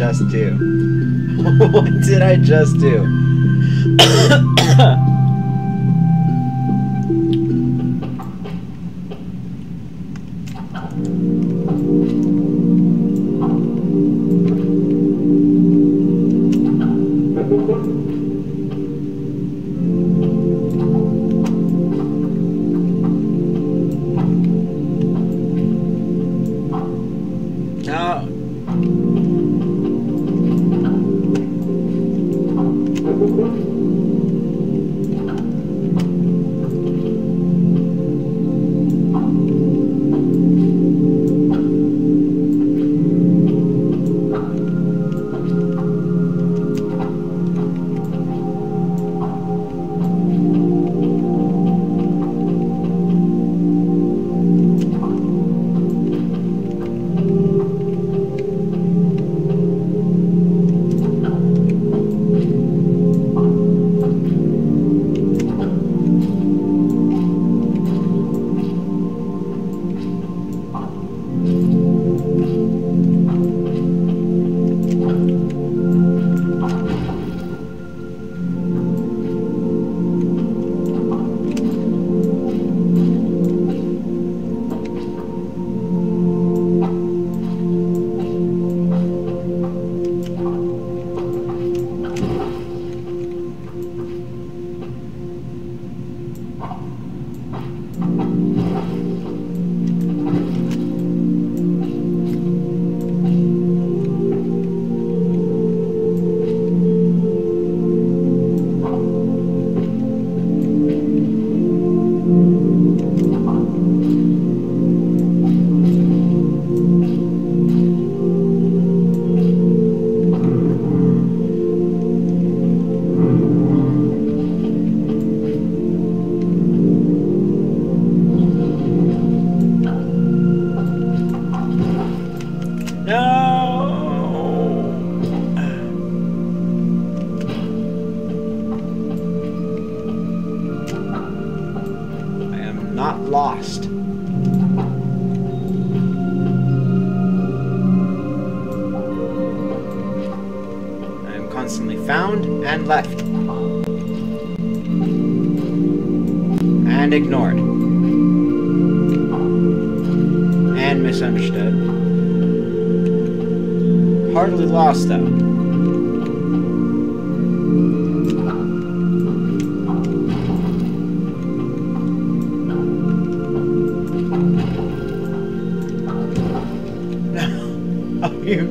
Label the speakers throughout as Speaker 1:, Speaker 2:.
Speaker 1: Just do? what did I just do?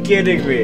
Speaker 1: Kidding me?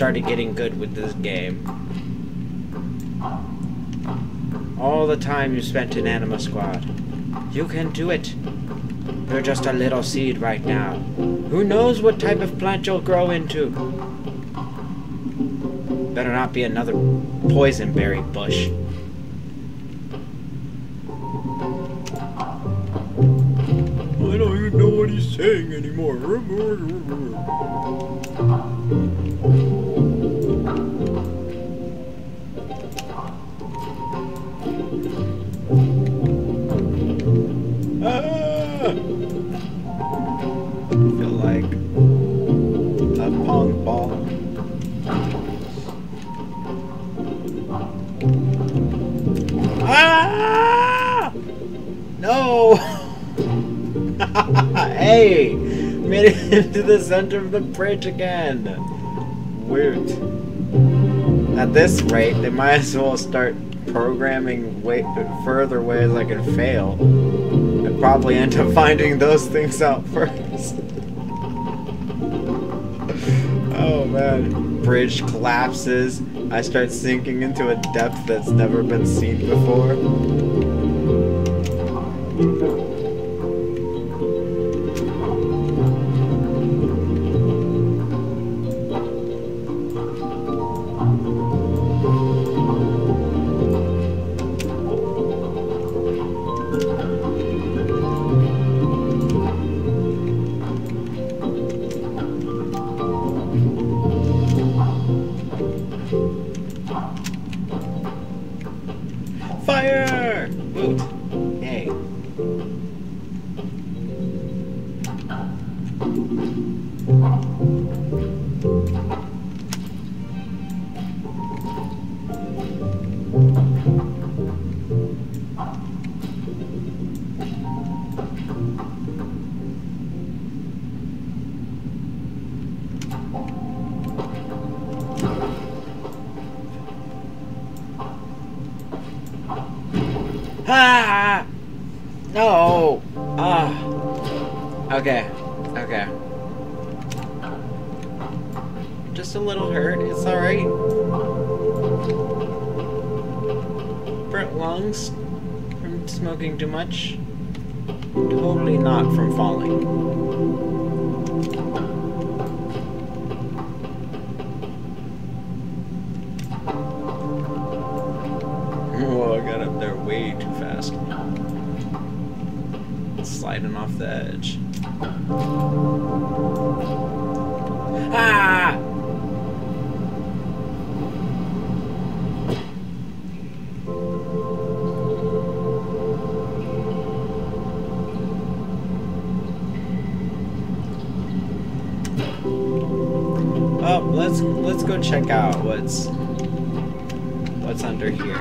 Speaker 1: Started getting good with this game. All the time you spent in Anima Squad. You can do it. You're just a little seed right now. Who knows what type of plant you'll grow into? Better not be another poison berry bush. hey! Made it into the center of the bridge again! Weird. At this rate, they might as well start programming way further ways I can fail. I'd probably end up finding those things out first. oh man. Bridge collapses. I start sinking into a depth that's never been seen before. Sliding off the edge. Ah! Oh, let's let's go check out what's what's under here,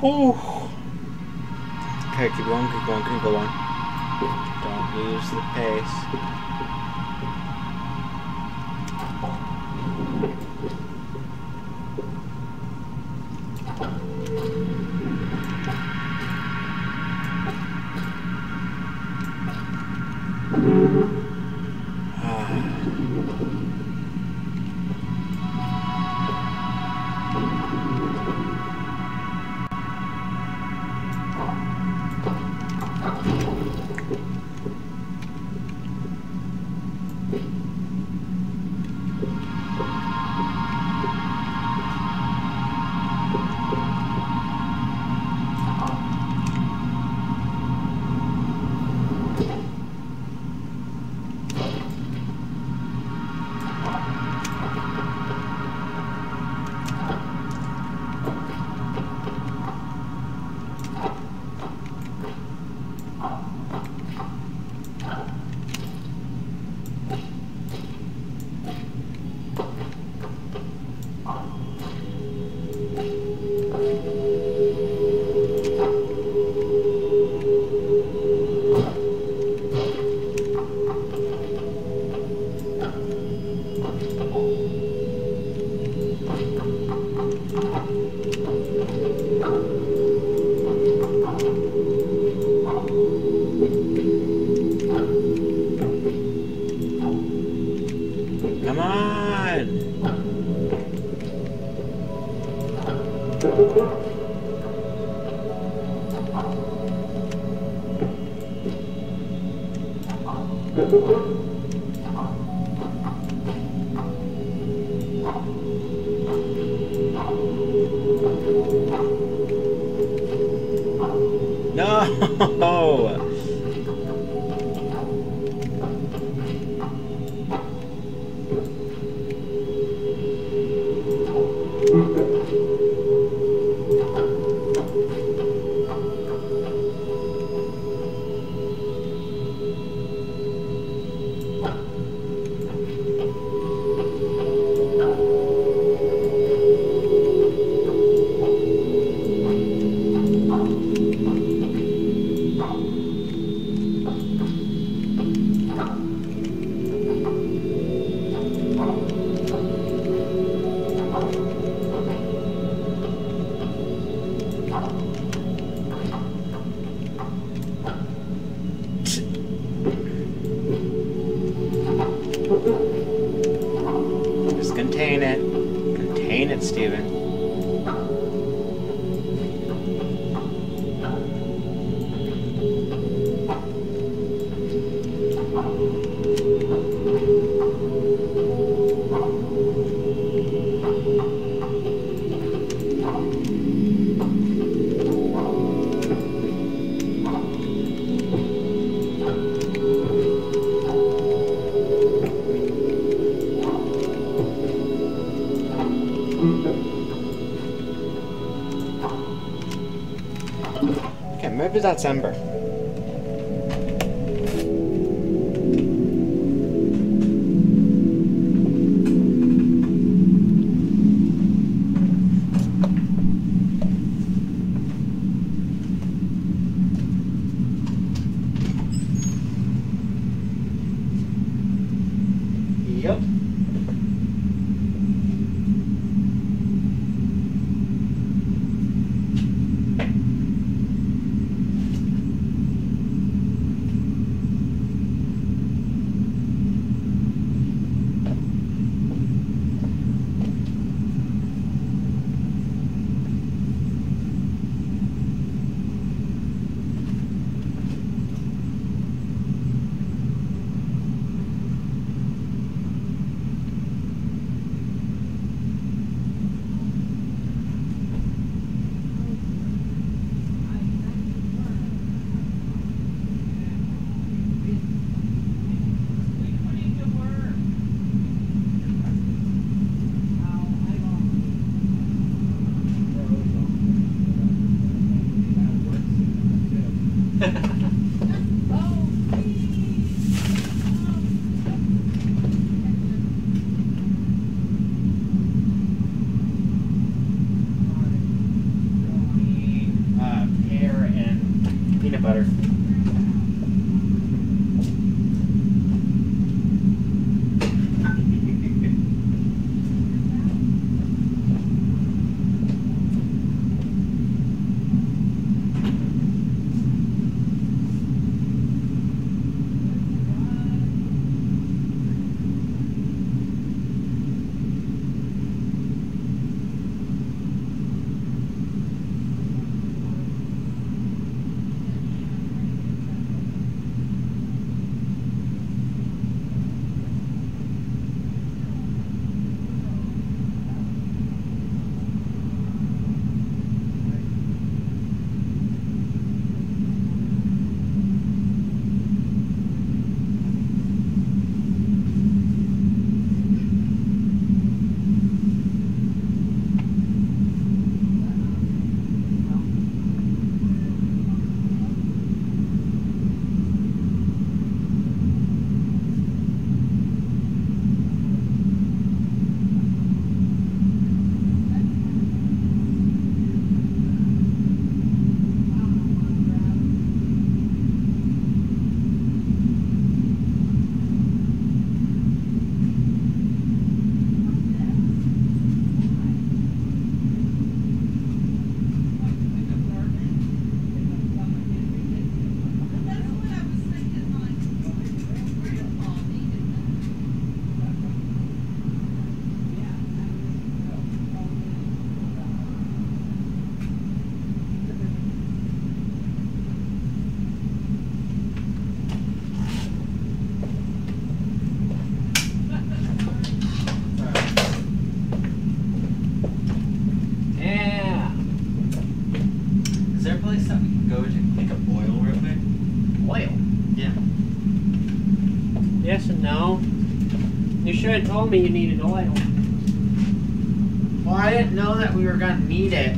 Speaker 1: Whew. No! Oh. Okay, maybe
Speaker 2: Oil. Yeah.
Speaker 3: Yes and no. You should have told me you needed oil.
Speaker 1: Well, I didn't know that we were gonna need it.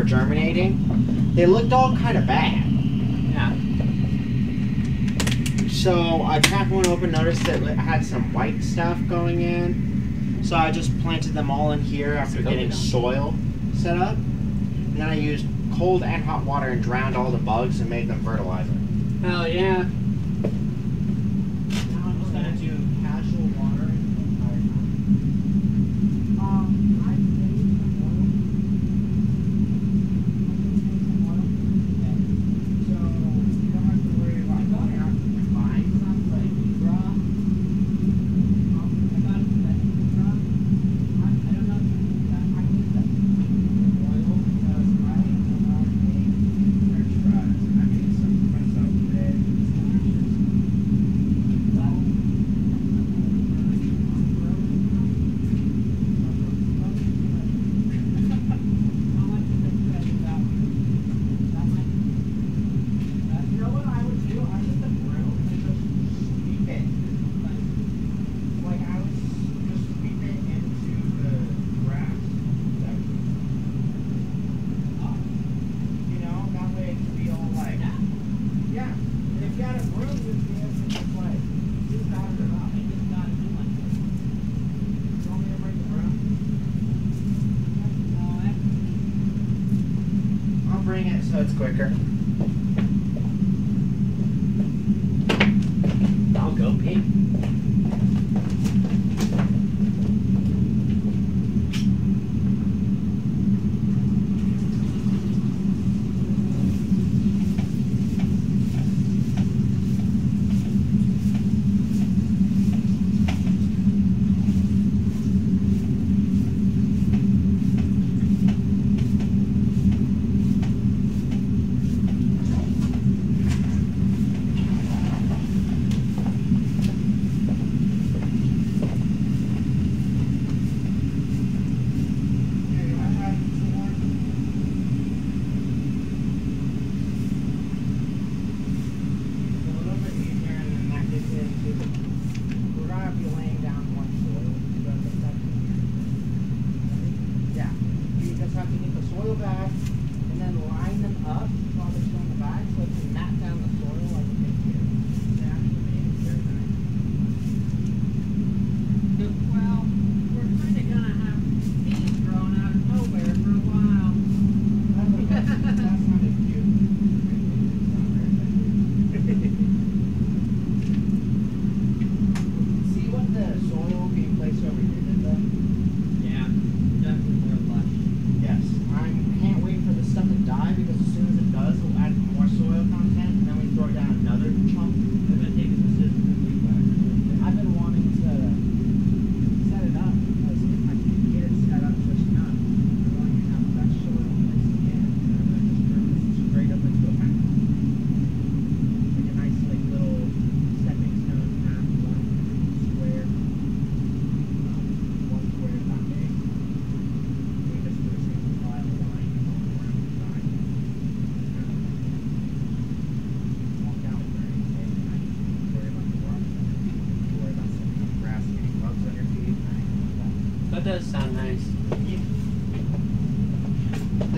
Speaker 1: Were germinating. They looked all kind of bad.
Speaker 3: Yeah.
Speaker 1: So I cracked one open, noticed that it had some white stuff going in. So I just planted them all in here after getting soil set up. And then I used cold and hot water and drowned all the bugs and made them fertilizer.
Speaker 3: Hell yeah.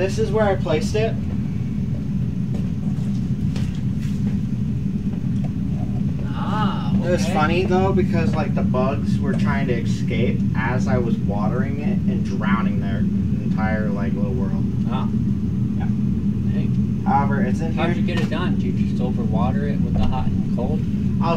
Speaker 4: This is
Speaker 1: where I placed it.
Speaker 3: Ah,
Speaker 1: It was funny though because like the bugs were trying to escape as I was watering it and drowning their entire like little world.
Speaker 3: Ah.
Speaker 1: Yeah.
Speaker 3: Dang.
Speaker 1: However, it's in
Speaker 3: How'd you get it done? Did you just overwater it with the hot and cold?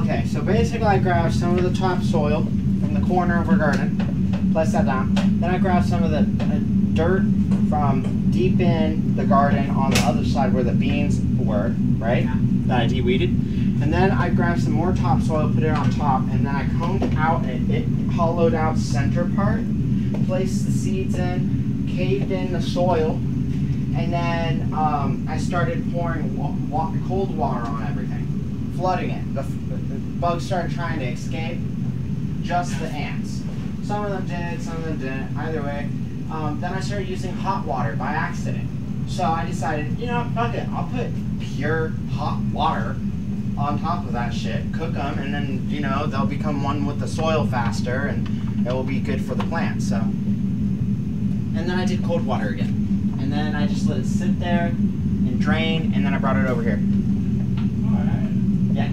Speaker 1: Okay, so basically I grabbed some of the topsoil from the corner of our garden, placed that down. Then I grabbed some of the uh, dirt from deep in the garden on the other side where the beans were, right?
Speaker 3: Yeah.
Speaker 1: That I de-weeded. And then I grabbed some more topsoil, put it on top, and then I combed out it, it hollowed out center part, placed the seeds in, caved in the soil, and then um, I started pouring wa- wa- cold water on everything, flooding it. The, the, the bugs started trying to escape, just the ants. Some of them did, some of them didn't. Either way, um, then I started using hot water by accident. So I decided, you know, fuck it, I'll put pure hot water on top of that shit, cook them, and then you know they'll become one with the soil faster, and it will be good for the plants. So, and then I did cold water again, and then I just let it sit there and drain, and then I brought it over here. Alright. Yeah.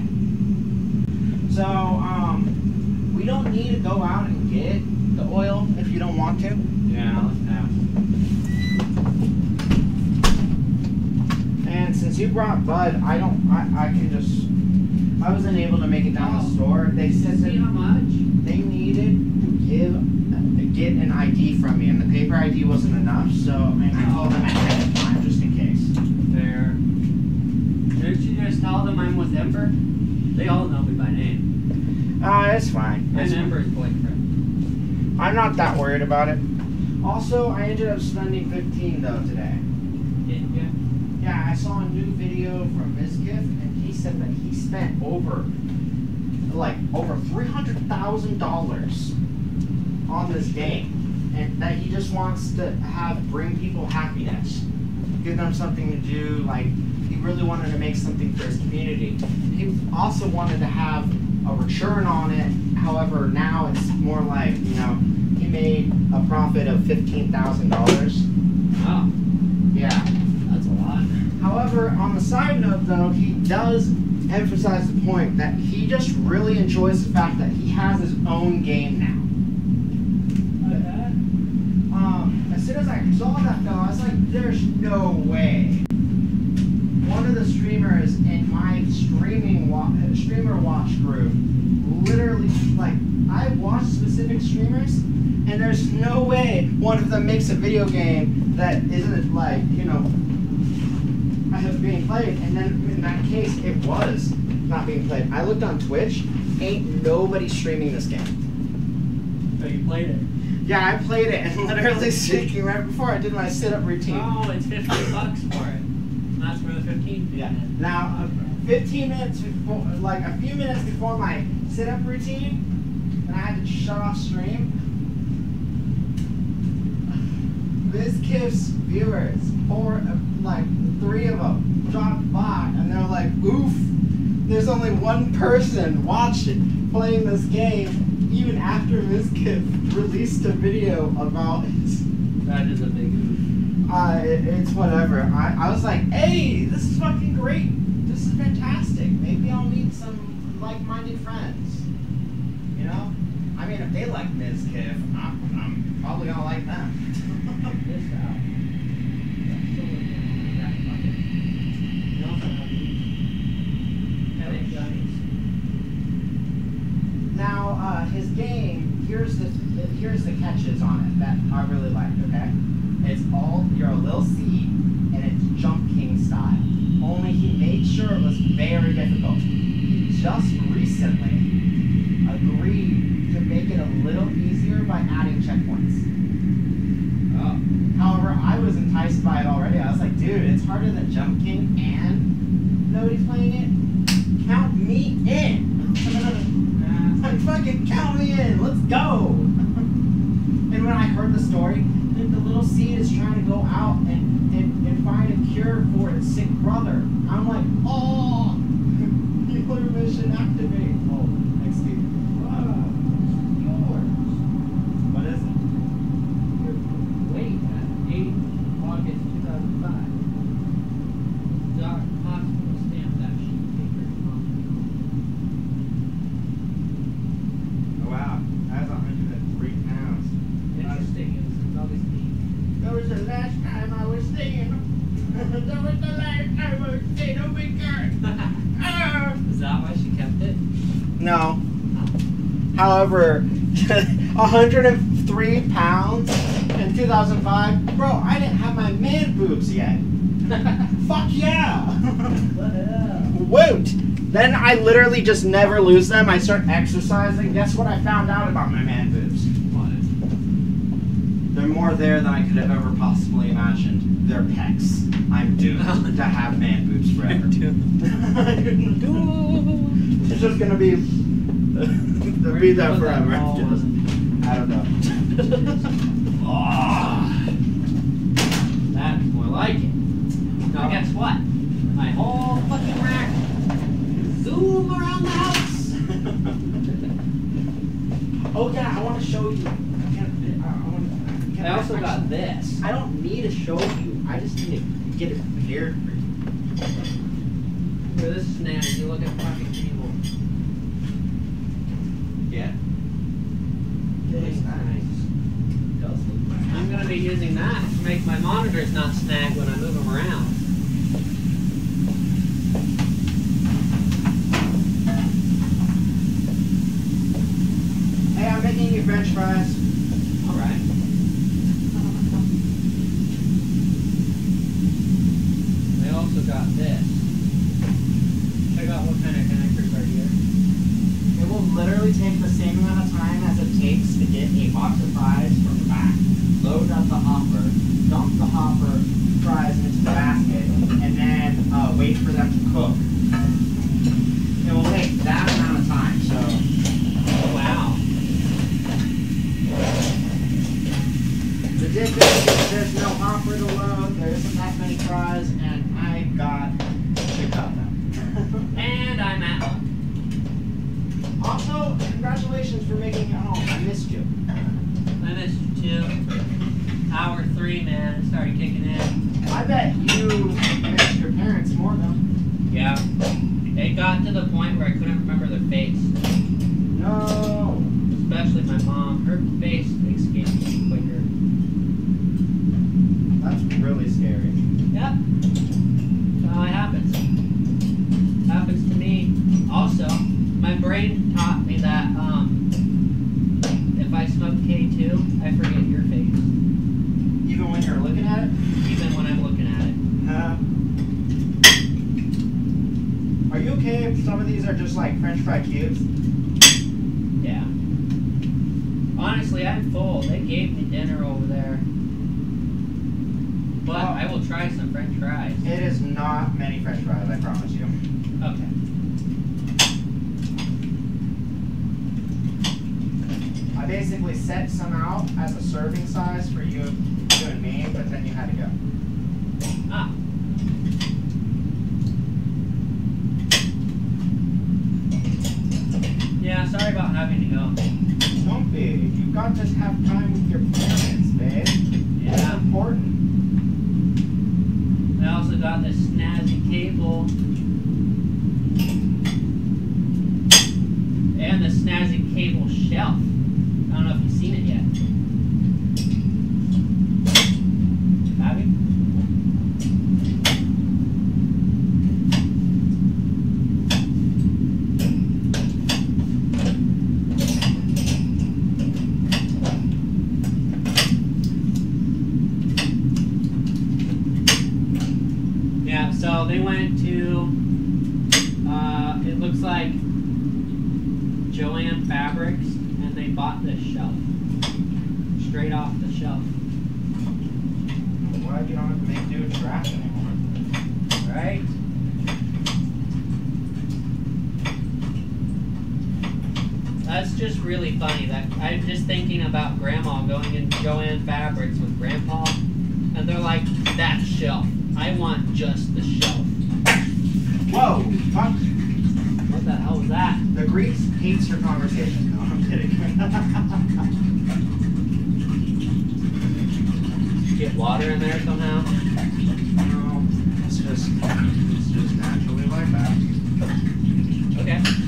Speaker 1: So, um, we don't need to go out and get the oil if you don't want to.
Speaker 2: Yeah, let's pass.
Speaker 1: since you brought Bud, I don't. I, I can just. I wasn't able to make it down the store. They said
Speaker 5: See how
Speaker 1: that
Speaker 5: much?
Speaker 1: they needed to give get an ID from me, and the paper ID wasn't enough. So I, mean, I told them ahead of time just in case.
Speaker 3: Fair. Didn't you just tell them I'm with Ember? They all know me by name.
Speaker 1: Ah, it's fine.
Speaker 3: I'm
Speaker 1: It's fine.
Speaker 3: Ember's boyfriend.
Speaker 1: I'm not that worried about it. Also, I ended up spending 15 though today.
Speaker 3: Didn't you?
Speaker 1: Yeah, I saw a new video from Mizkif, and he said that he spent over, like, over three hundred thousand dollars on this game, and that he just wants to have bring people happiness, give them something to do. Like, he really wanted to make something for his community. He also wanted to have a return on it. However, now it's more like, you know, made a profit of fifteen thousand dollars.
Speaker 3: Oh,
Speaker 1: Yeah.
Speaker 3: that's a lot.
Speaker 1: However, on the side note, though, he does emphasize the point that he just really enjoys the fact that he has his own game now. Um, as soon as I saw that, though, I was like, "There's no way." One of the streamers in my streaming wa- streamer watch group, literally, like, I watch specific streamers, and there's no way one of them makes a video game that isn't like, you know, I have being played, and then in that case, it was not being played. I looked on Twitch, ain't nobody streaming this game.
Speaker 3: So you played it?
Speaker 1: Yeah, I played it and literally speaking right before I did my sit-up routine.
Speaker 3: Oh, it's 15 bucks for it. That's where the 15
Speaker 1: Yeah.
Speaker 3: is.
Speaker 1: Now, uh, 15 minutes before, like a few minutes before my sit-up routine, and I had to shut off stream. Mizkif's viewers, four, like three of them, dropped by, and they're like, "Oof, there's only one person watching playing this game." Even after Mizkif released a video about his
Speaker 3: That is a big oof.
Speaker 1: uh, it, it's whatever. I, I was like, hey, this is fucking great. This is fantastic. Maybe I'll meet some like-minded friends. You know? I mean, if they like Mizkif, I'm, I'm probably gonna like them.
Speaker 3: This out. That's so weird. That fucking- You also have these headache gummies.
Speaker 1: Uh, his game, here's the, here's the catches on it that I really liked. Okay, it's all you're a little seed, and it's Jump King style. Only he made sure it was very difficult. He just recently agreed to make it a little easier by adding checkpoints.
Speaker 3: Oh.
Speaker 1: However, I was enticed by it already. I was like, dude, it's harder than Jump King and nobody's playing it. Count me in. fucking count me in. Let's go. and when I heard the story, that the little seed is trying to go out and, and, and find a cure for its sick brother. I'm like, oh, healer mission activate. Oh, excuse me. Ah, yours. What is it?
Speaker 3: Wait, at 8 August 2005. Doc Hospital stamped that sheet of paper.
Speaker 1: Oh, wow. That's 103 pounds.
Speaker 3: Interesting, it was since August 8th.
Speaker 1: That was the last time I was singing. that was the last time I was singing. Oh my god. Ah.
Speaker 3: Is that why she kept it?
Speaker 1: No. However, 103 pounds in 2005. Bro, I didn't have my man boobs yet. Fuck yeah. Woot. Then I literally just never lose them. I start exercising. Guess what I found out about my man boobs?
Speaker 3: What?
Speaker 1: They're more there than I could have ever possibly imagined. They're pecs. I'm doomed to have man boobs forever. it's just gonna be they'll be there forever. I don't know.
Speaker 3: Oh, that's more like it. Now guess what? My whole fucking rack zoom around the house.
Speaker 1: oh yeah, I want to show you. I, I, I, wanna,
Speaker 3: I also got this.
Speaker 1: I don't need to show you. I just need to get it here.
Speaker 3: For this snack, you look at fucking table.
Speaker 1: Yeah.
Speaker 3: It's nice.
Speaker 1: Does look nice.
Speaker 3: I'm gonna be using that to make my monitors not snag when I
Speaker 1: just
Speaker 3: really funny that I'm just thinking about grandma going in Jo-Ann Fabrics with grandpa, and they're like, that shelf. I want just the shelf.
Speaker 1: Whoa! Talk.
Speaker 3: What the hell was that?
Speaker 1: The Greeks hates your conversation. No, I'm kidding.
Speaker 3: Get water in there somehow?
Speaker 1: No, it's just, it's just naturally like that.
Speaker 3: Okay.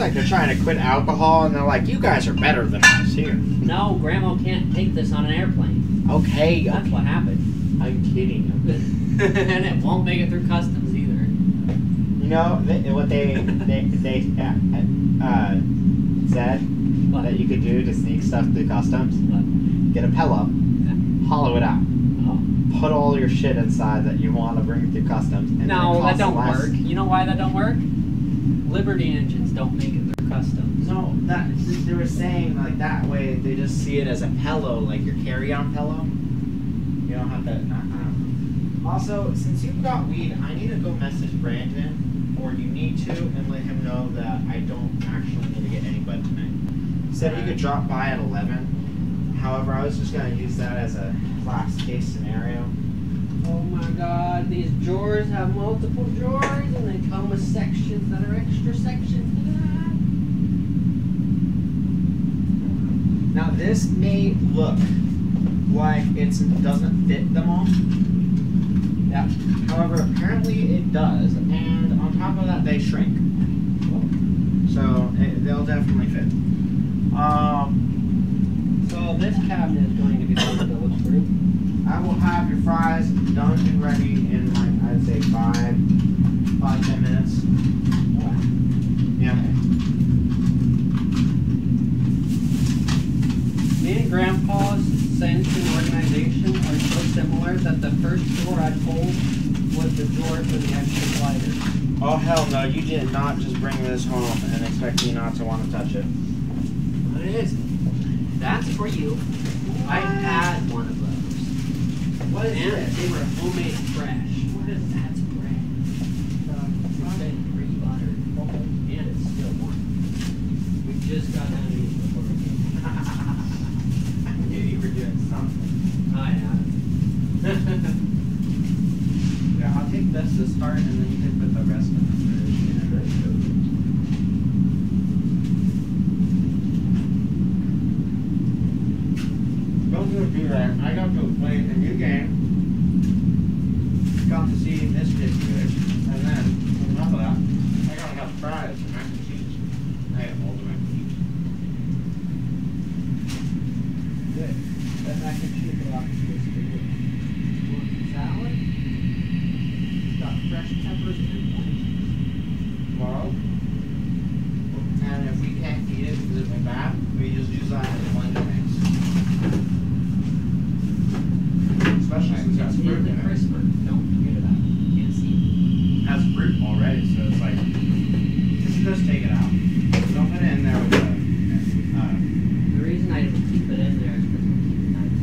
Speaker 1: Like they're trying to quit alcohol and they're like, you guys are better than us here.
Speaker 3: No, Grandma can't take this on an airplane.
Speaker 1: Okay,
Speaker 3: That's what happened.
Speaker 1: I'm kidding.
Speaker 3: and it won't make it through customs either.
Speaker 1: You know they, what they they they uh, uh, said
Speaker 3: What?
Speaker 1: that you could do to sneak stuff through customs?
Speaker 3: What?
Speaker 1: Get a pillow, hollow it out,
Speaker 3: Oh.
Speaker 1: put all your shit inside that you want to bring through customs. And then it
Speaker 3: No, that don't
Speaker 1: less.
Speaker 3: work. You know why that don't work? Liberty don't make it their custom.
Speaker 1: No, that they were saying like that way they just see it as a pillow, like your carry-on pillow. You don't have to. Uh, uh. Also, since you've got weed, I need to go message Brandon, or you need to, and let him know that I don't actually need to get any bud tonight. Said he could drop by at eleven. However, I was just gonna use that as a last case scenario.
Speaker 3: Oh my god, these drawers have multiple drawers and they come with sections that are extra sections.
Speaker 1: Now this may look like it doesn't fit them all. Yeah. However, apparently it does, and on top of that, they shrink. So it, they'll definitely fit. Um,
Speaker 3: So this cabinet is going to be fun to look through.
Speaker 1: I will have your fries done and ready in like I'd say five, five ten minutes. Yeah.
Speaker 3: Me and Grandpa's sense and organization are so similar that the first drawer I pulled was the drawer for the extra slider.
Speaker 1: Oh hell no! You did not just bring this home and expect me not to want to touch it.
Speaker 3: What is it? That's for you. I had one of those.
Speaker 1: What is
Speaker 3: and
Speaker 1: this?
Speaker 3: they were homemade fresh. What is that's bread? It's been pre-buttered. And it's still warm. We just got done eating before we came.
Speaker 1: I knew you were doing something.
Speaker 3: Oh yeah.
Speaker 1: Yeah, I'll take this to start, and then you can put the rest in the Don't do do that. I got to play a new game. Got to see this kid good, and then on top of that, I got have fries and mac and cheese. I have all the mac and cheese.
Speaker 3: Good. That mac and cheese will have to taste good. You want some salad? It's got fresh peppers and onions.
Speaker 1: tomorrow. And if we can't eat it because it's bad, we just use that as a blender mix. Especially since it's got
Speaker 3: It's
Speaker 1: fruit
Speaker 3: in the
Speaker 1: in it.
Speaker 3: crisper. Don't forget about it. You can't see
Speaker 1: It has fruit already, so it's like, just, just take it out. Don't put it in there with the, uh,
Speaker 3: it. The reason I didn't keep it in there is because we keep it nice.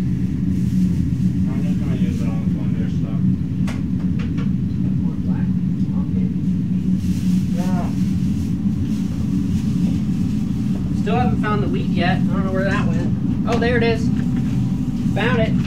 Speaker 1: I'm just gonna use it on the blender stuff.
Speaker 3: More black. Okay.
Speaker 1: Yeah.
Speaker 3: Still haven't found the wheat yet. I don't know where that went. Oh, there it is. Found it.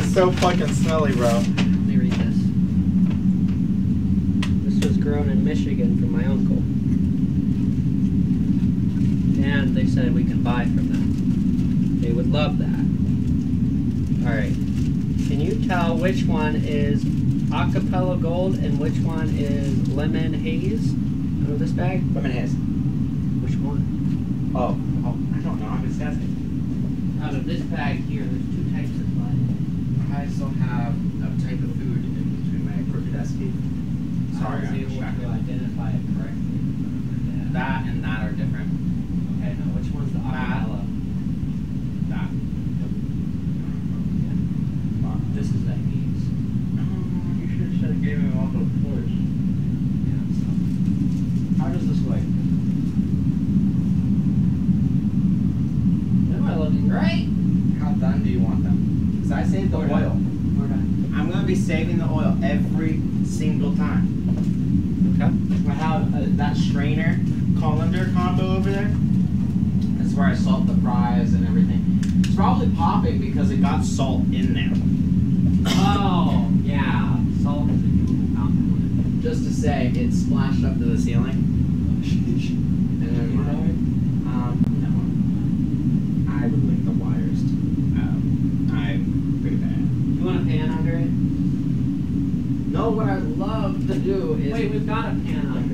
Speaker 6: is so fucking smelly, bro.
Speaker 3: Let me read this. This was grown in Michigan from my uncle. And they said we can buy from them. They would love that. Alright. Can you tell which one is Acapulco Gold and which one is lemon haze out of this bag?
Speaker 1: Lemon haze.
Speaker 3: Which one?
Speaker 1: you want them. Because I saved the oil.
Speaker 3: Done.
Speaker 1: I'm going to be saving the oil every single time.
Speaker 3: Okay.
Speaker 1: I have uh, that strainer colander combo over there. That's where I salt the fries and everything. It's probably popping because it got salt in there.
Speaker 3: oh, yeah. Salt is a.
Speaker 1: Just to say, it splashed up to the ceiling. and then, um, what I love to do is.
Speaker 3: Wait, we've got a pan
Speaker 1: on.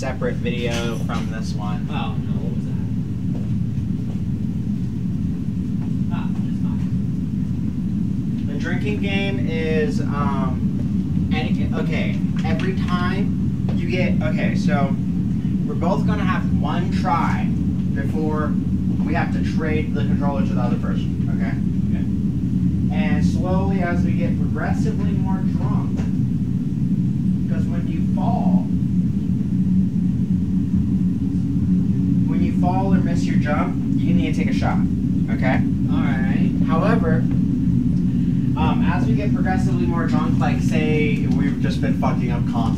Speaker 1: Separate video from this one.
Speaker 3: Oh no, what was that? Ah, it's fine.
Speaker 1: The drinking game is um any okay, every time you get okay, so we're both gonna have one try before we have to trade the controller to the other person, okay?
Speaker 3: Okay.
Speaker 1: And slowly as we get progressively more drunk, because when you fall when you fall or miss your jump, you need to take a shot. Okay?
Speaker 3: Alright.
Speaker 1: However, um, as we get progressively more drunk, like say we've just been fucking up constantly,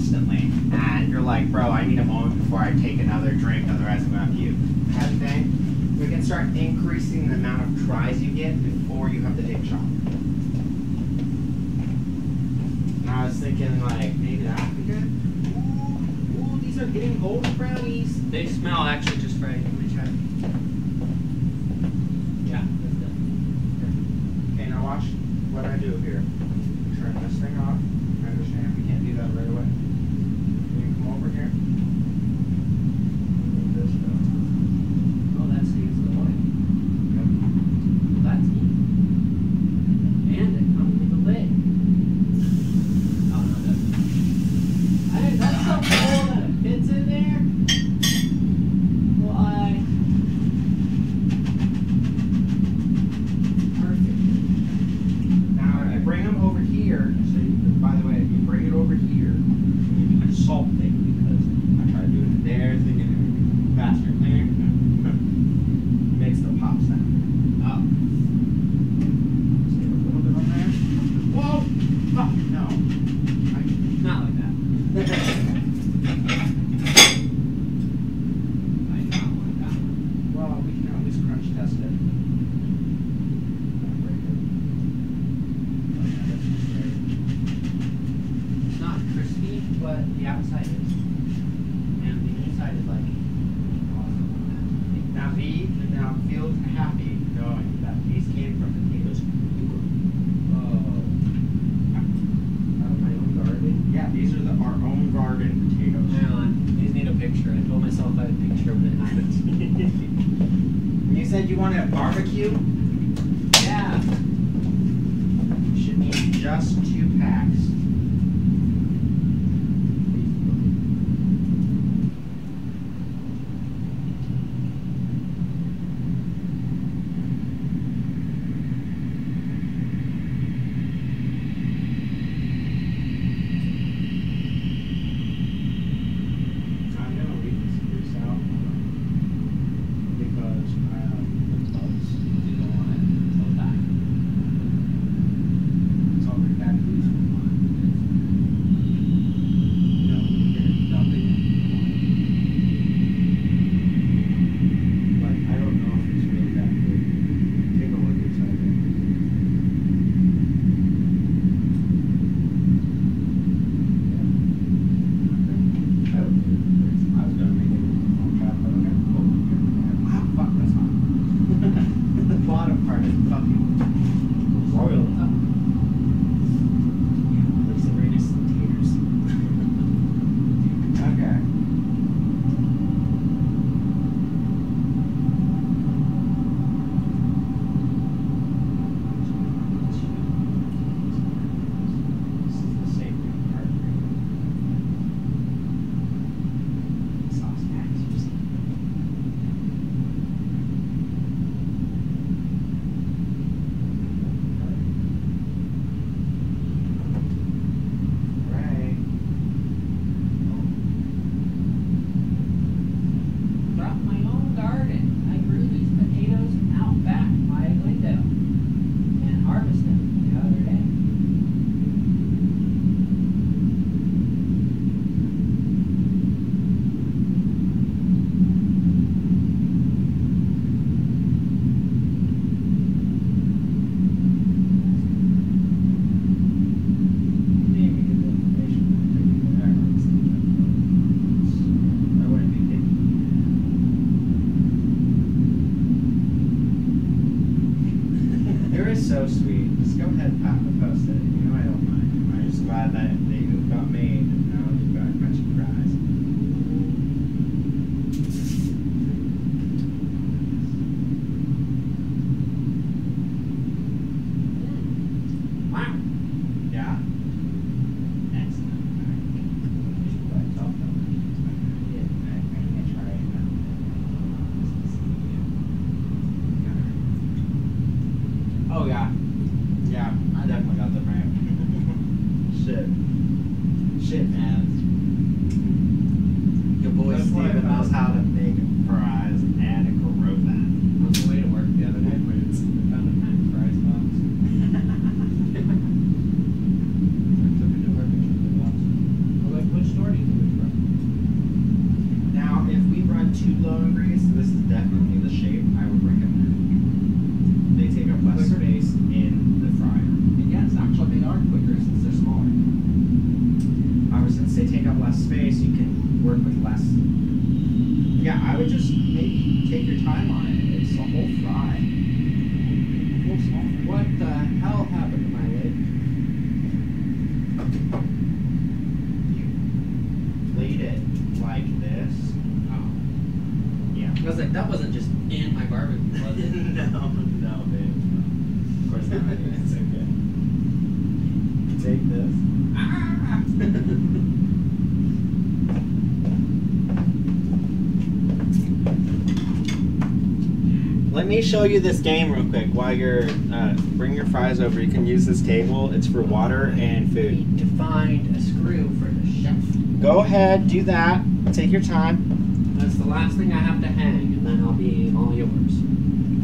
Speaker 3: me
Speaker 1: show you this game real quick while you're uh, bring your fries over. You can use this table. It's for water and food.
Speaker 3: Need to find a screw for the shelf.
Speaker 1: Go ahead, do that. Take your time.
Speaker 3: That's the last thing I have to hang, and then I'll be all yours.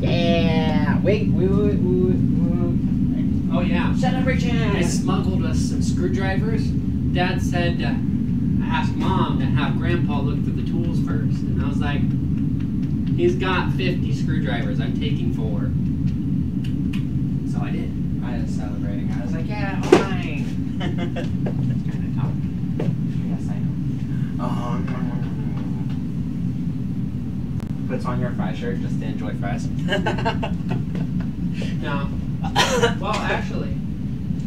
Speaker 1: Yeah. Wait, wait, wait, wait, wait.
Speaker 3: Oh yeah.
Speaker 1: Celebration.
Speaker 3: I smuggled us some screwdrivers. Dad said I asked mom to have grandpa look through the tools first. And I was like, he's got 50 screwdrivers. I'm taking four. So I did.
Speaker 2: I was celebrating. I was like, yeah, mine.
Speaker 3: Kind of tough.
Speaker 2: yes, I know. Oh, no. Puts on your fry shirt just to enjoy fries.
Speaker 3: No. Well, actually.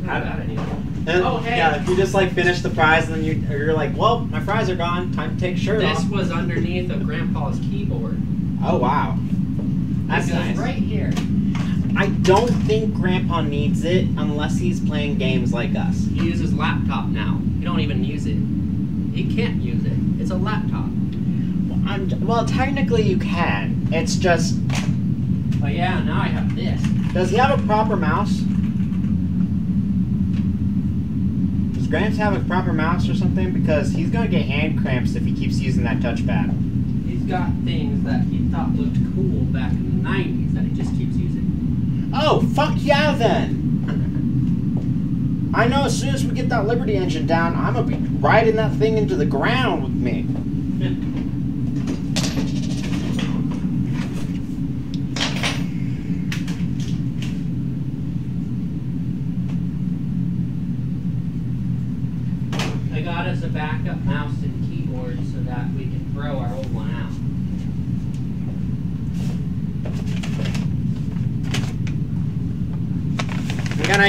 Speaker 3: Not a bad idea.
Speaker 1: And,
Speaker 3: Oh, hey.
Speaker 1: Yeah, if you just like finish the fries and then you, you're like, well, my fries are gone. Time to take shirt
Speaker 3: This
Speaker 1: off.
Speaker 3: was underneath of grandpa's keyboard.
Speaker 1: Oh wow. That's nice.
Speaker 3: right here.
Speaker 1: I don't think Grandpa needs it unless he's playing games like us.
Speaker 3: He uses laptop now. He don't even use it. He can't use it. It's a laptop.
Speaker 1: Well, I'm, well, technically you can. It's just,
Speaker 3: But yeah, now I have this.
Speaker 1: does he have a proper mouse? Does Gramps have a proper mouse or something? Because he's gonna get hand cramps if he keeps using that touchpad.
Speaker 3: Got things that he thought looked cool back in the 90s that he just keeps using.
Speaker 1: Oh, fuck yeah then! I know as soon as we get that Liberty engine down, I'm gonna be riding that thing into the ground with me.
Speaker 3: I got us a backup mouse and keyboard so that we can throw our old one out.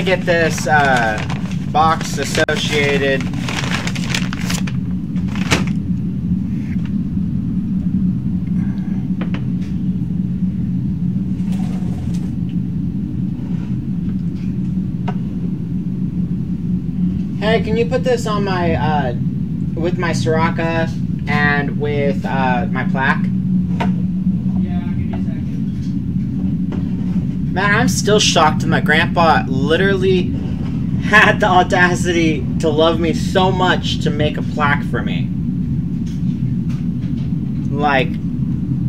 Speaker 1: Gonna get this uh, box associated. Hey, can you put this on my uh, with my Soraka and with uh, my plaque?
Speaker 3: Yeah, give me a second.
Speaker 1: Man, I'm still shocked that my grandpa literally had the audacity to love me so much to make a plaque for me. Like,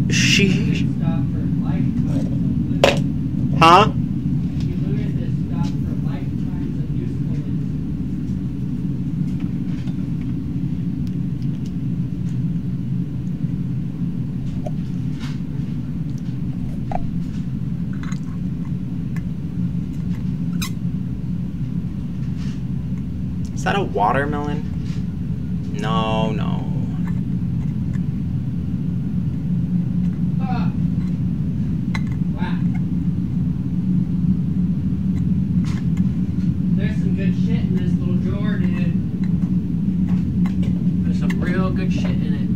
Speaker 1: she.
Speaker 3: Stuff for lifetimes.
Speaker 1: Huh?
Speaker 3: You looted this stuff for lifetimes of usefulness.
Speaker 1: Is that a watermelon? No, no.
Speaker 3: Ah. Wow. There's some good shit in this little drawer, dude. There's some real good shit in it.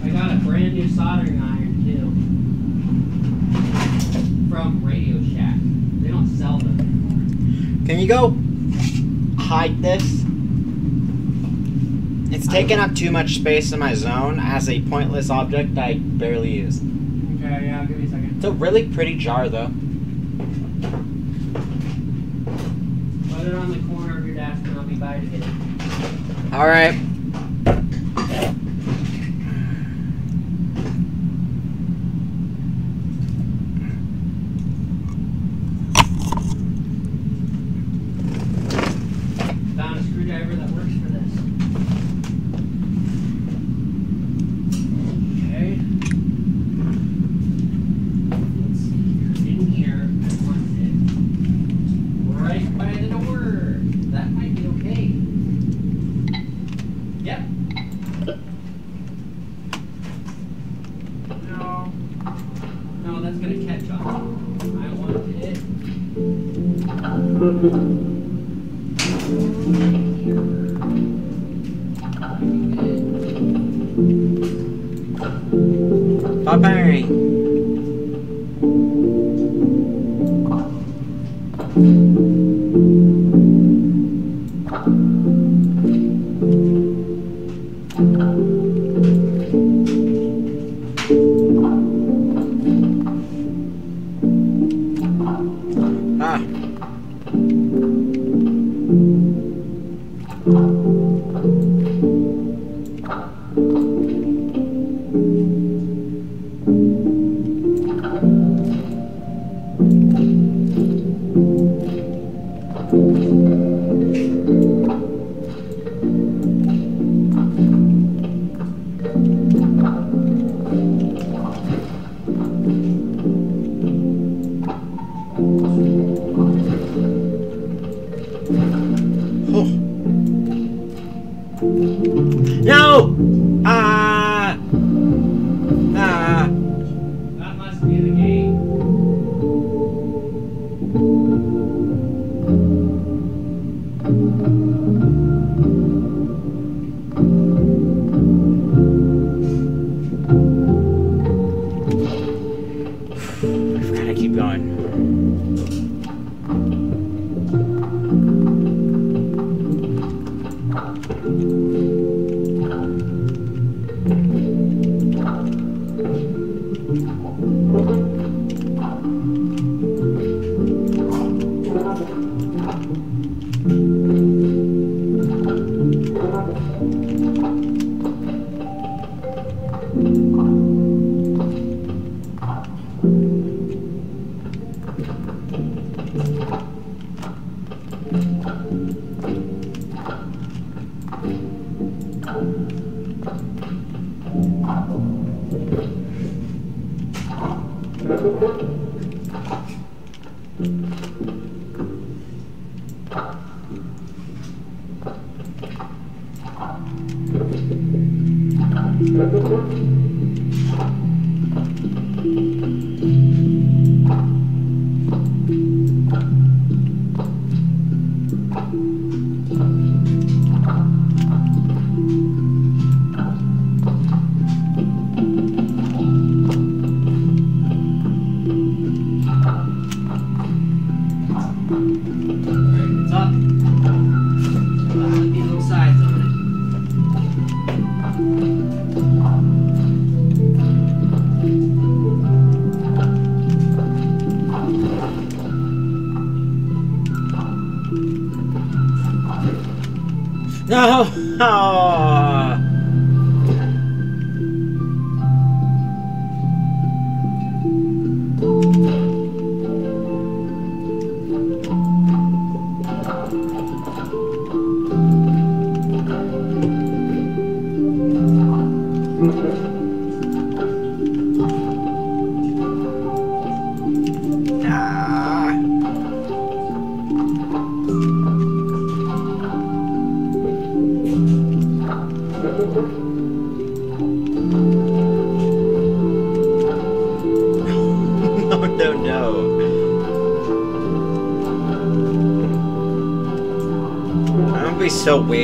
Speaker 3: I got a brand new soldering iron too. From Radio Shack. They don't sell them anymore.
Speaker 1: Can you go hide this? It's taking up too much space in my zone as a pointless object I barely use.
Speaker 3: Okay, yeah, give me a second.
Speaker 1: It's a really pretty jar though.
Speaker 3: Put it on the corner of your desk and I'll be by to get it.
Speaker 1: Alright.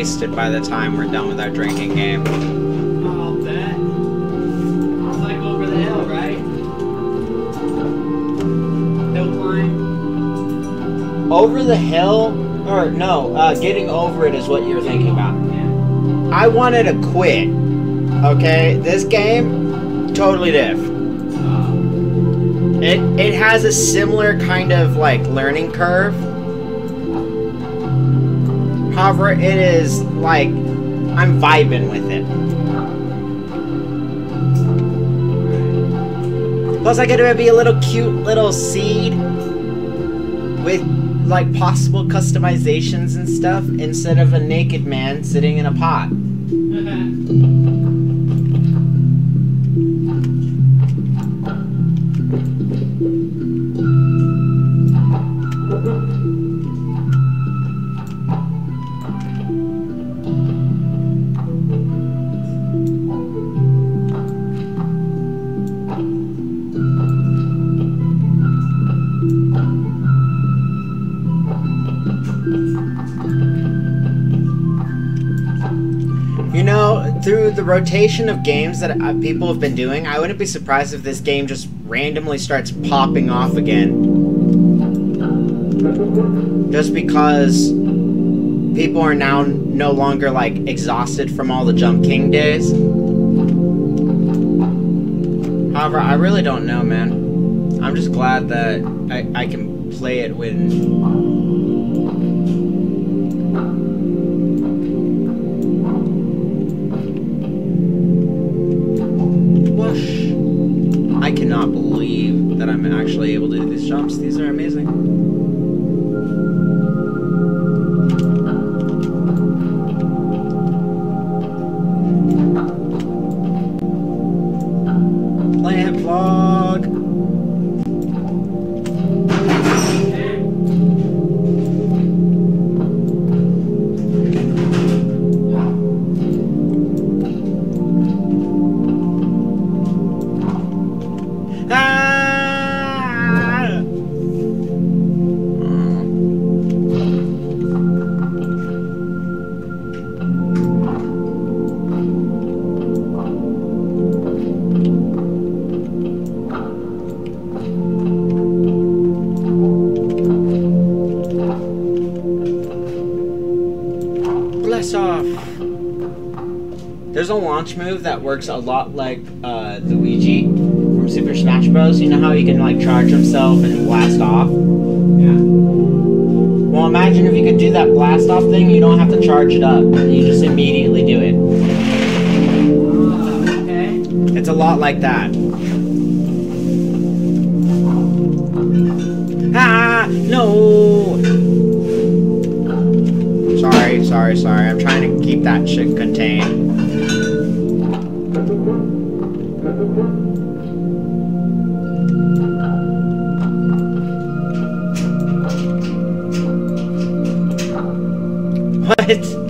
Speaker 1: Wasted by the time we're done with our drinking game.
Speaker 3: I'll bet. It's like over the hill, right? Hill climb.
Speaker 1: Over the hill? Or no, uh, getting over it is what you're thinking about.
Speaker 3: Yeah.
Speaker 1: I wanted to quit. Okay, this game totally diff. It it has a similar kind of like learning curve. However, it is like I'm vibing with it. Plus, I to be a little cute little seed with like possible customizations and stuff instead of a naked man sitting in a pot. The rotation of games that uh, people have been doing, I wouldn't be surprised if this game just randomly starts popping off again. Just because people are now no longer like exhausted from all the Jump King days. However, I really don't know, man. I'm just glad that I, I can play it when cannot believe that I'm actually able to do these jumps. These are amazing. Works a lot like uh, Luigi from Super Smash Bros. You know how he can like charge himself and blast off?
Speaker 3: Yeah.
Speaker 1: Well, imagine if you could do that blast off thing, you don't have to charge it up. You just immediately do it.
Speaker 3: Uh, okay.
Speaker 1: It's a lot like that. Ah, no! Sorry, sorry, sorry. I'm trying to keep that shit contained. What?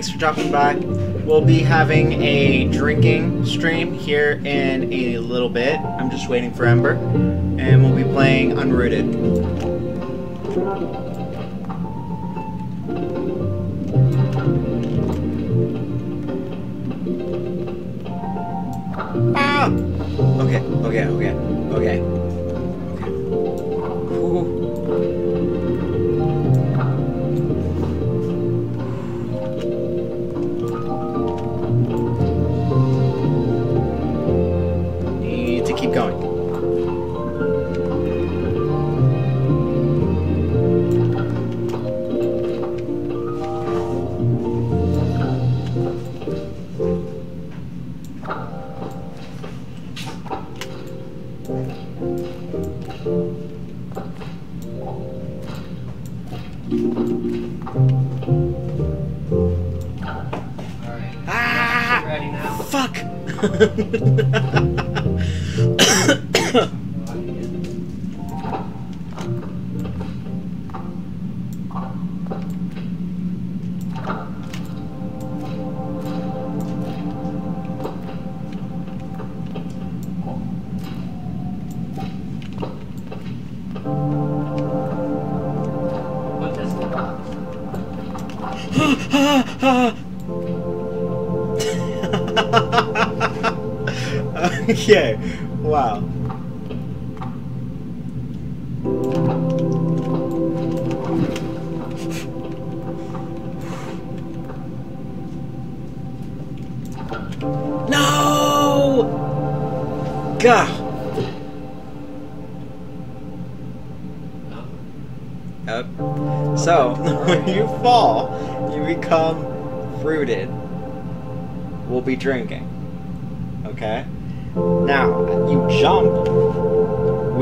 Speaker 1: Thanks for dropping by. We'll be having a drinking stream here in a little bit. I'm just waiting for Ember. And we'll be playing Unrooted. Ah! Okay, okay, okay, okay. Okay.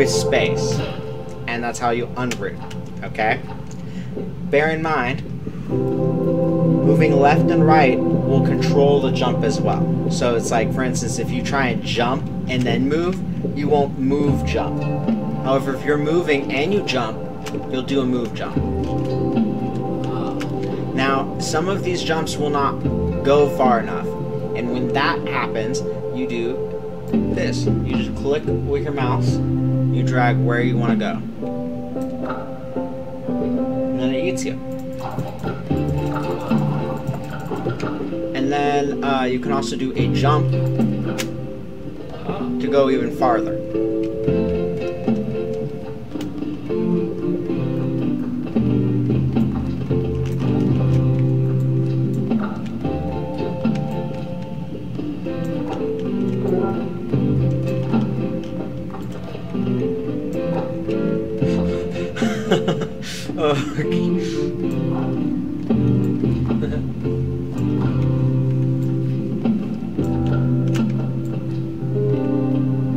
Speaker 1: With space, and that's how you unroot. Okay? Bear in mind, moving left and right will control the jump as well. So it's like, for instance, if you try and jump and then move, you won't move jump. However, if you're moving and you jump, you'll do a move jump. Now, some of these jumps will not go far enough. And when that happens, you do this. You just click with your mouse, drag where you want to go. And then it eats you. And then uh, you can also do a jump to go even farther. I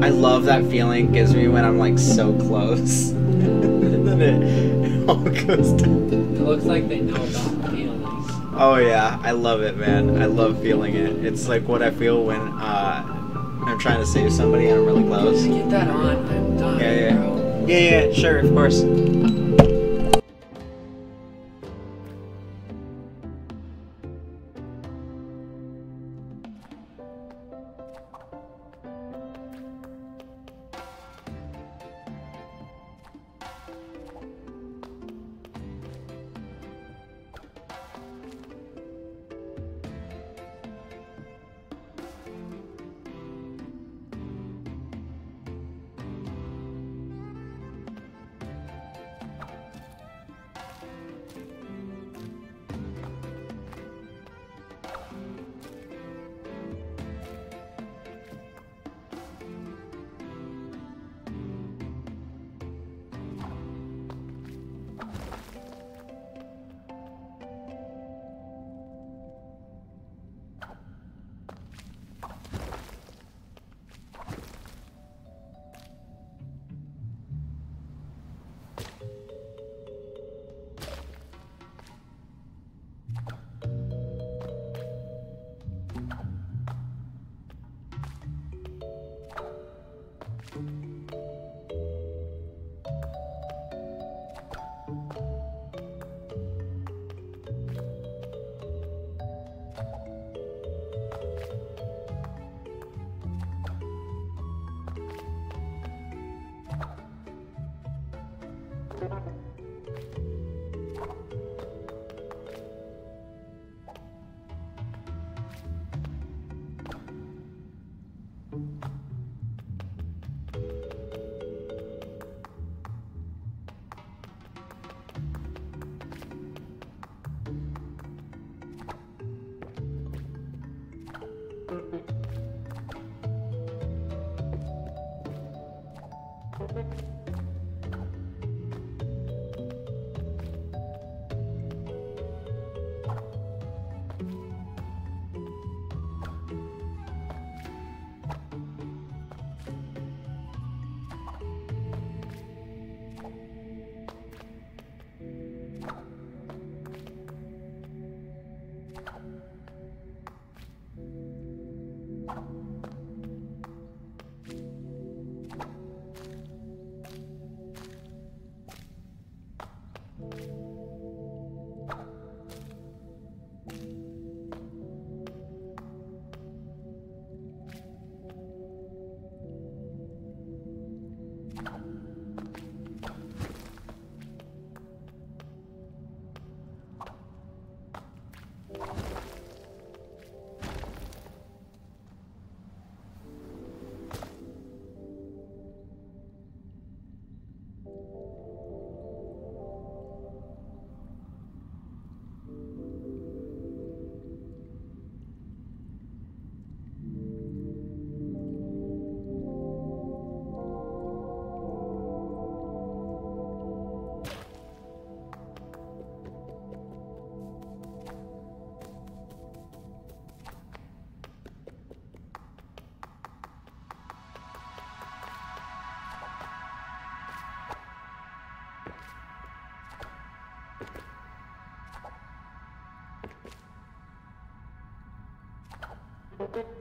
Speaker 1: love that feeling it gives me when I'm like so close. and then it all goes down.
Speaker 3: It looks like they know about feelings.
Speaker 1: Oh yeah, I love it, man. I love feeling it. It's like what I feel when uh, I'm trying to save somebody and I'm really close.
Speaker 3: Get that on. I'm
Speaker 1: Yeah, yeah.
Speaker 3: bro.
Speaker 1: Yeah, yeah, sure, of course. you.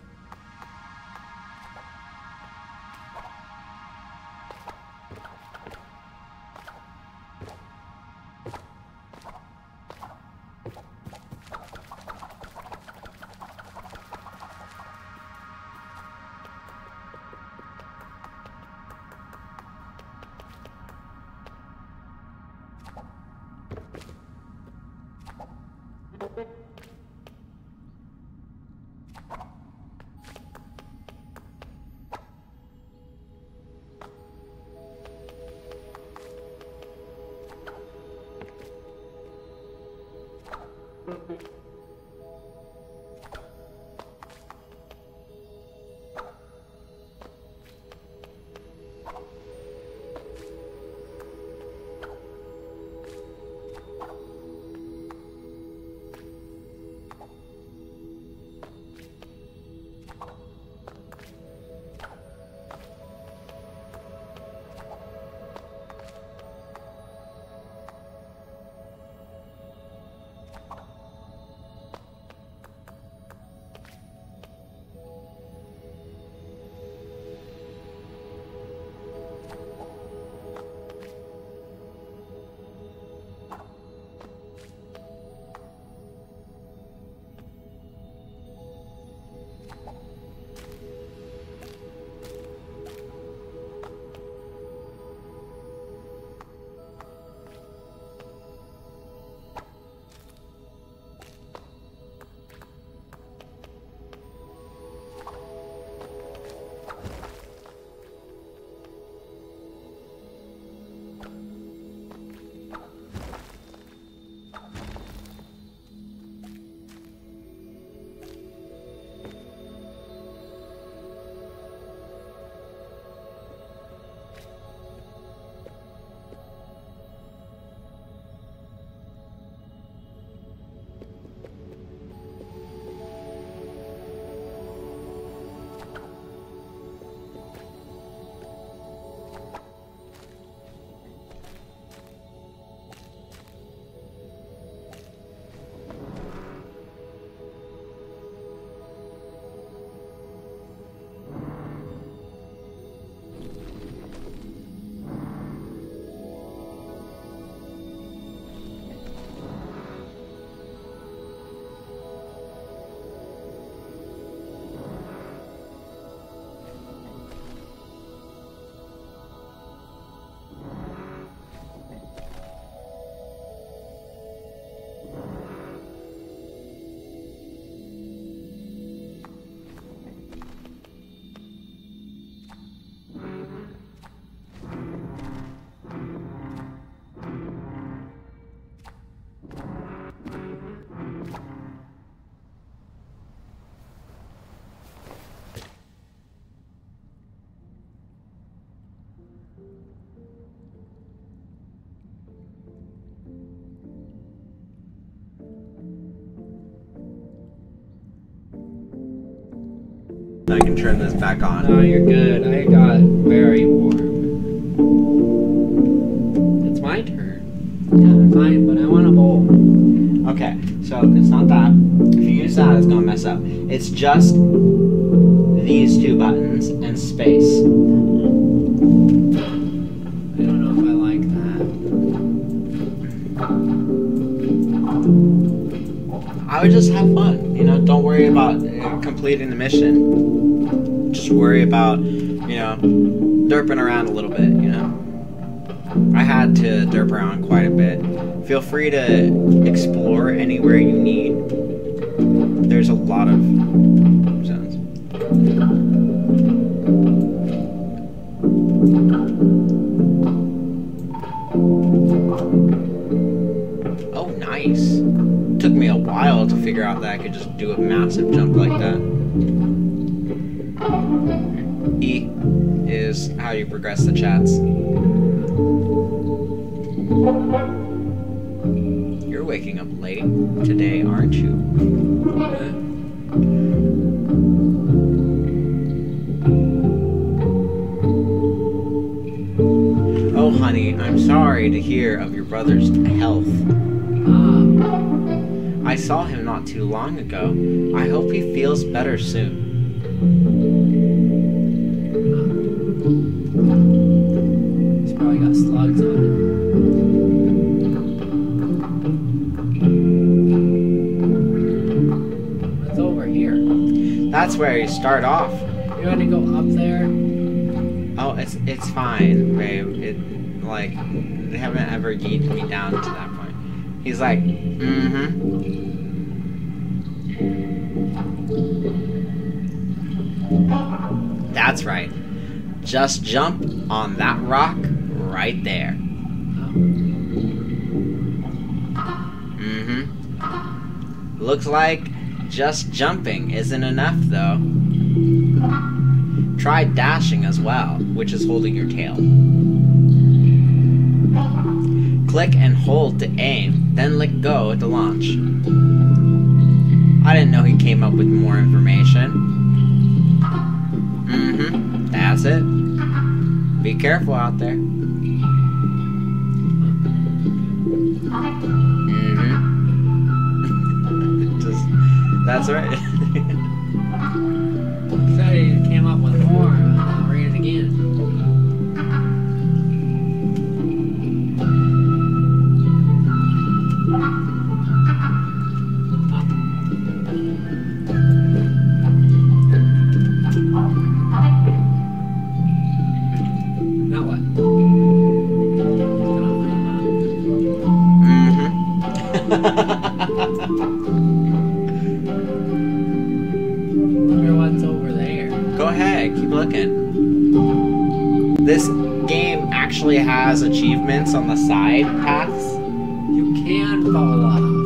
Speaker 7: I can turn this back on.
Speaker 3: No, you're good. I got very warm. It's my turn. Yeah, fine, but I want a bowl.
Speaker 1: Okay, so it's not that. If you use that, it's gonna mess up. It's just these two buttons and space.
Speaker 3: I don't know if I like that.
Speaker 1: I would just have fun. You know, don't worry about uh, completing the mission. About, you know, derping around a little bit. You know, I had to derp around quite a bit. Feel free to explore anywhere you need. Up late today, aren't you? Oh, honey, I'm sorry to hear of your brother's health.
Speaker 3: Ah,
Speaker 1: I saw him not too long ago. I hope he feels better soon. Start off.
Speaker 3: You want to go up there?
Speaker 1: Oh, it's it's fine, babe. It like they haven't ever yeeted me down to that point. He's like, mm-hmm. That's right. Just jump on that rock right there. Mm-hmm. Looks like just jumping isn't enough though. Try dashing as well, which is holding your tail. Click and hold to aim, then let go to launch. I didn't know he came up with more information. Mm-hmm. That's it. Be careful out there. Mm-hmm. Just, that's right.
Speaker 3: Wonder what's over there.
Speaker 1: Go ahead, keep looking. This game actually has achievements on the side paths.
Speaker 3: You can fall off.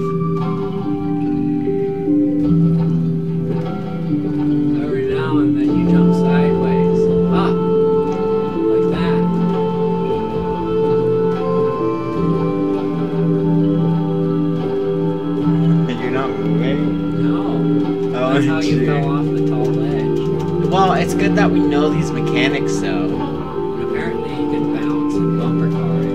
Speaker 1: Good that we know these mechanics, though.
Speaker 3: Apparently you can bounce and bumper car it.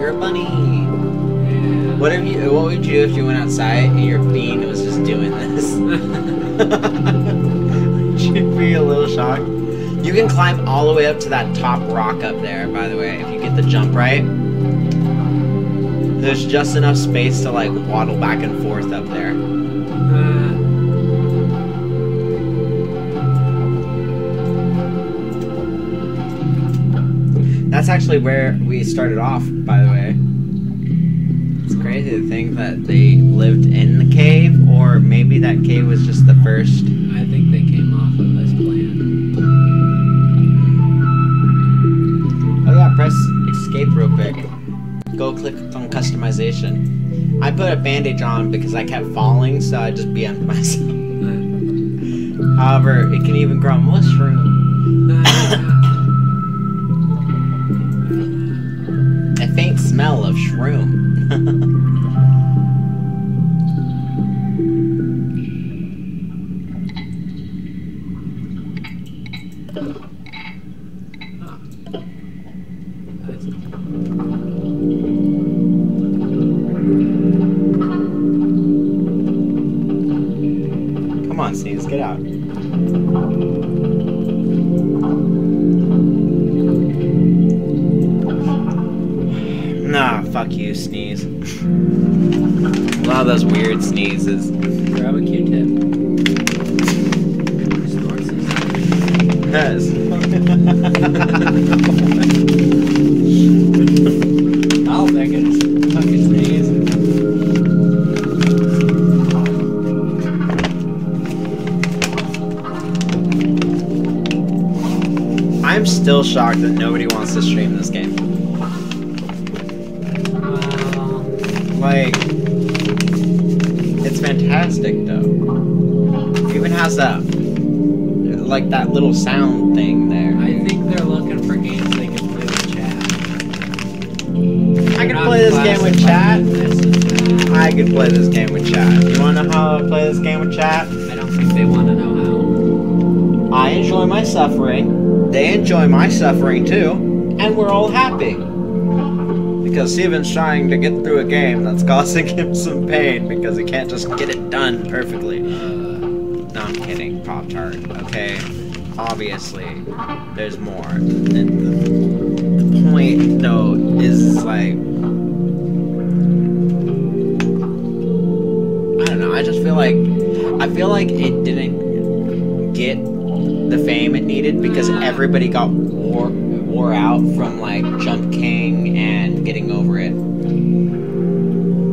Speaker 1: You're a bunny.
Speaker 3: Yeah.
Speaker 1: What if you? What would you do if you went outside and your bean was just doing this? You'd be a little shocked. You can climb all the way up to that top rock up there. By the way, if you get the jump right, there's just enough space to like waddle back and forth up there. That's actually where we started off, by the way. It's crazy to think that they lived in the cave, or maybe that cave was just the first.
Speaker 3: I think they came off of this plan.
Speaker 1: Oh yeah, press escape real quick. Go click on customization. I put a bandage on because I kept falling, so I just BM'd myself. However, it can even grow mushroom. Suffering too, and we're all happy. Because Steven's trying to get through a game that's causing him some pain because he can't just get it done perfectly. No, I'm kidding. Pop Tart. Okay. Obviously, there's more. And the, point, though, is like. I don't know. I just feel like. I feel like it didn't it needed because everybody got wore, wore out from, like, Jump King and getting over it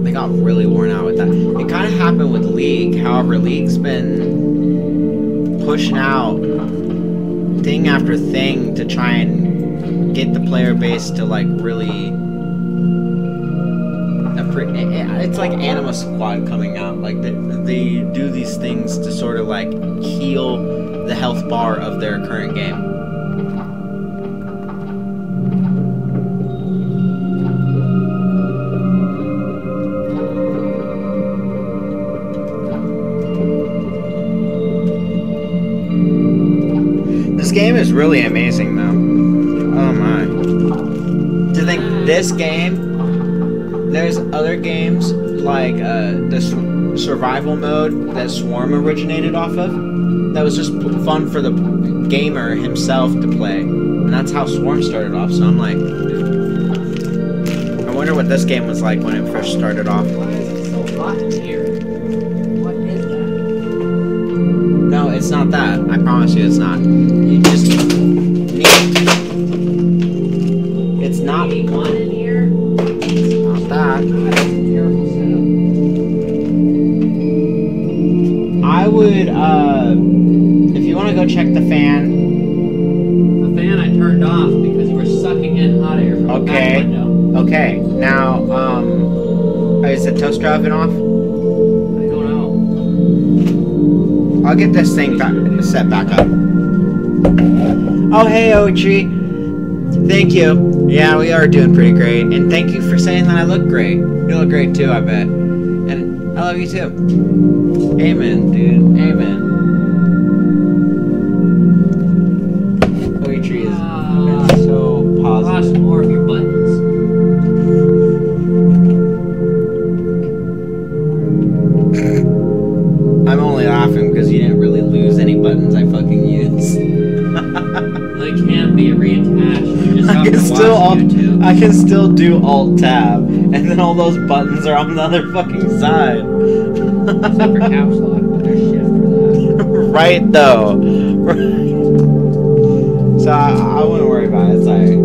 Speaker 1: they got really worn out with that. It kind of happened with League. However, League's been pushing out thing after thing to try and get the player base to like really. It's like Anima Squad coming out. Like they, they do these things to sort of like heal the health bar of their current game. This game is really amazing, though. Oh my. To think this game, there's other games like uh, the survival mode that Swarm originated off of. That was just p- fun for the gamer himself to play, and that's how Swarm started off. So I'm like. I wonder what this game was like when it first started off.
Speaker 3: Why is it so hot in here? What is that?
Speaker 1: No, it's not that. I promise you, it's not. You just need. It's not.
Speaker 3: 81 in here?
Speaker 1: It's not that.
Speaker 3: God, that's a terrible setup.
Speaker 1: I would, uh, go check the fan,
Speaker 3: The fan I turned off because you were sucking in hot air from the back
Speaker 1: Okay.
Speaker 3: window.
Speaker 1: okay, now, um, is the toaster oven off?
Speaker 3: I don't know.
Speaker 1: I'll get this thing back, set back up. Oh, hey, Ochi. Thank you. Yeah, we are doing pretty great. And thank you for saying that I look great. You look great too, I bet. And I love you too. Amen, dude. Amen. Can still do Alt Tab, and then all those buttons are on the other fucking side.
Speaker 3: Except for caps lock, there's shift for that.
Speaker 1: right though. so I, I wouldn't worry about it. It's alright.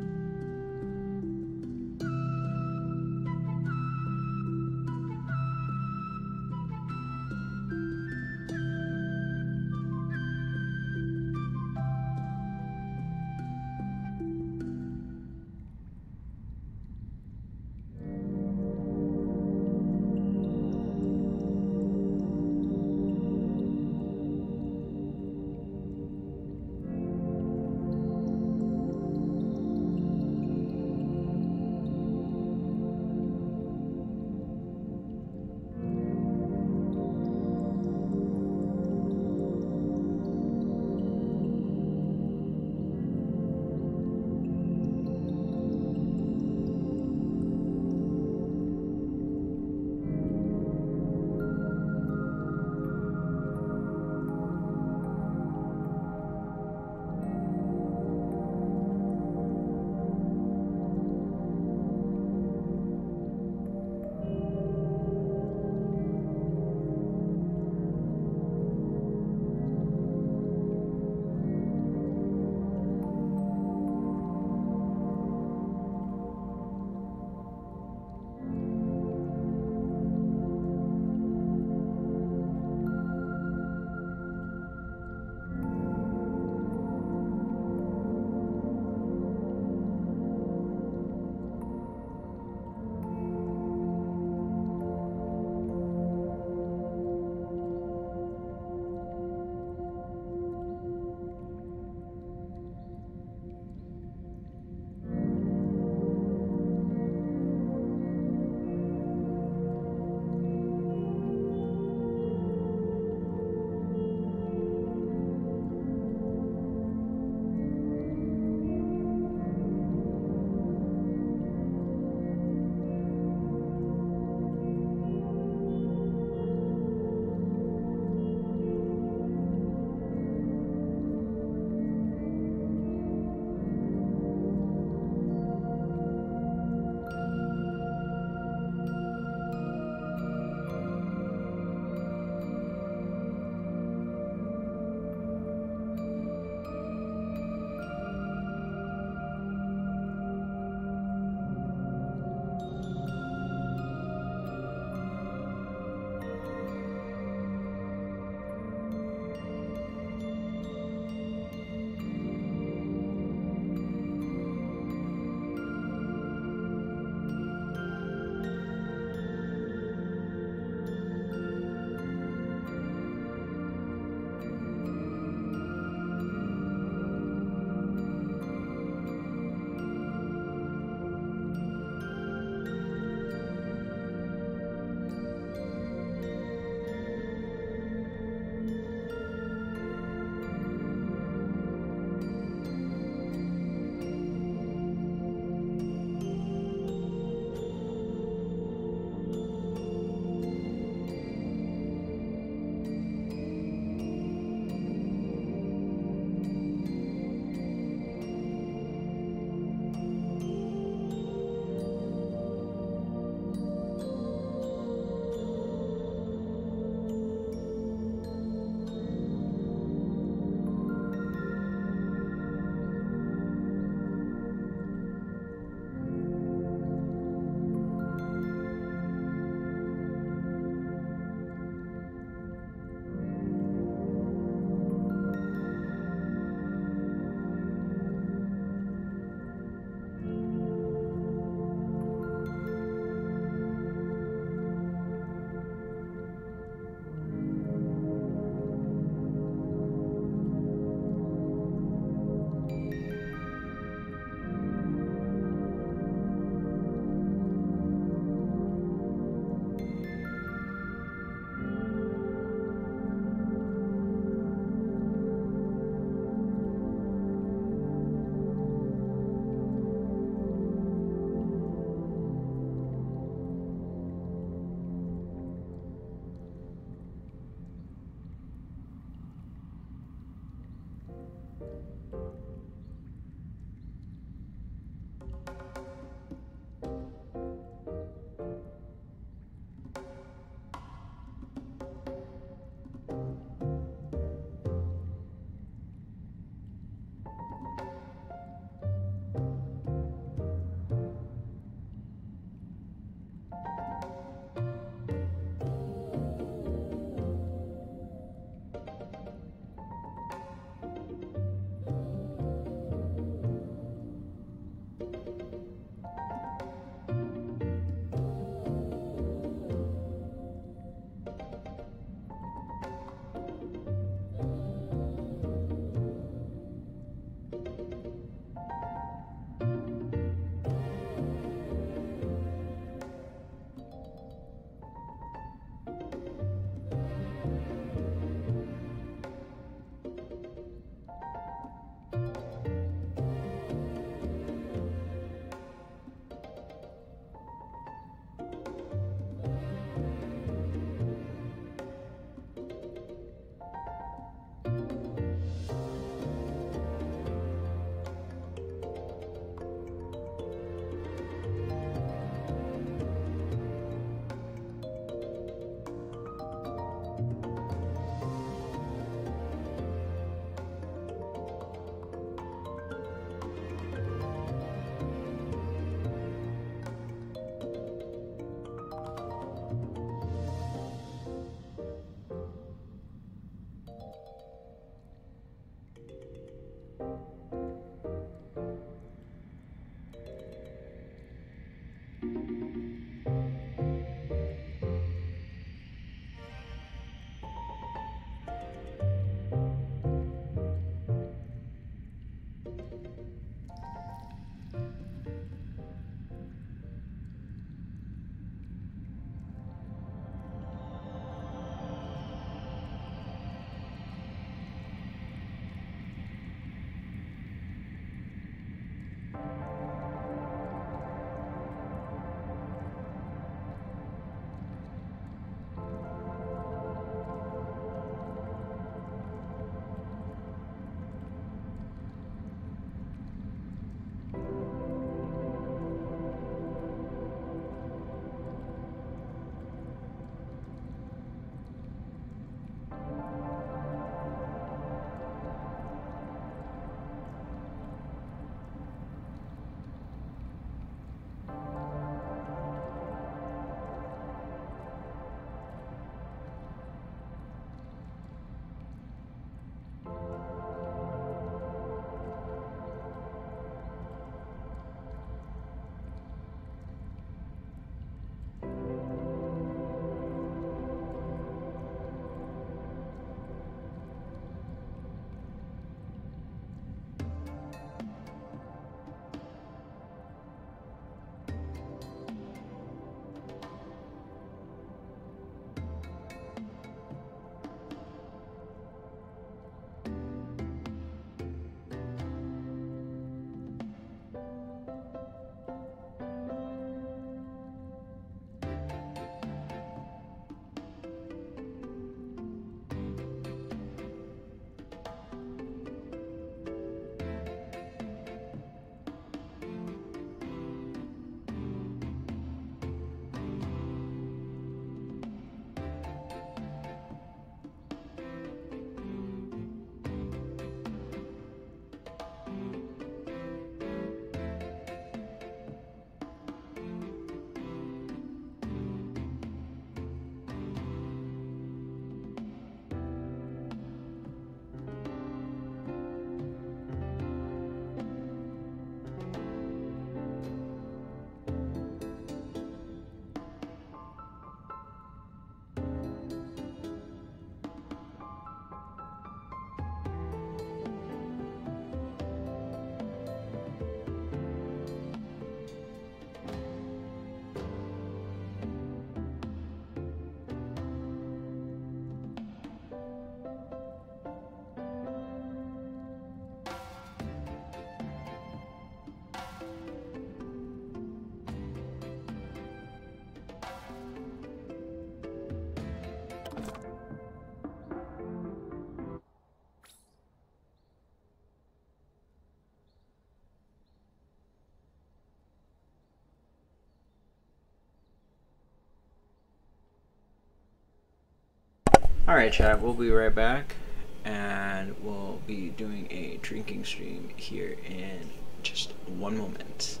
Speaker 1: Alright, chat, we'll be right back. And we'll be doing a drinking stream here in just one moment.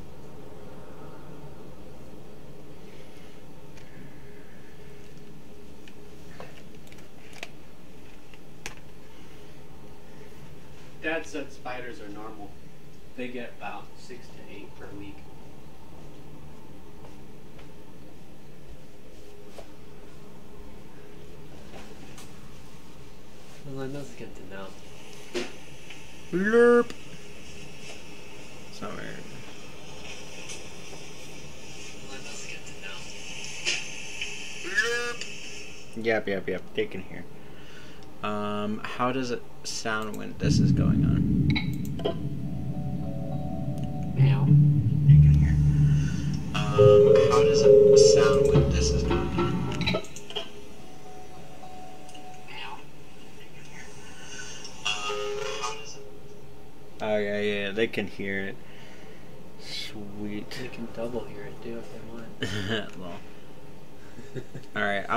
Speaker 8: Dad said spiders are normal. They get about six to eight per week.
Speaker 3: Well, that's good to know.
Speaker 1: Blurp. Somewhere.
Speaker 3: Well, that's good.
Speaker 1: Yep, yep, yep. They can hear. Um, how does it sound when this is going on?
Speaker 3: Meow.
Speaker 1: You can hear. Um, how does it sound when they can hear it. Sweet.
Speaker 3: They can double hear it too if they want.
Speaker 1: well. All right, I'll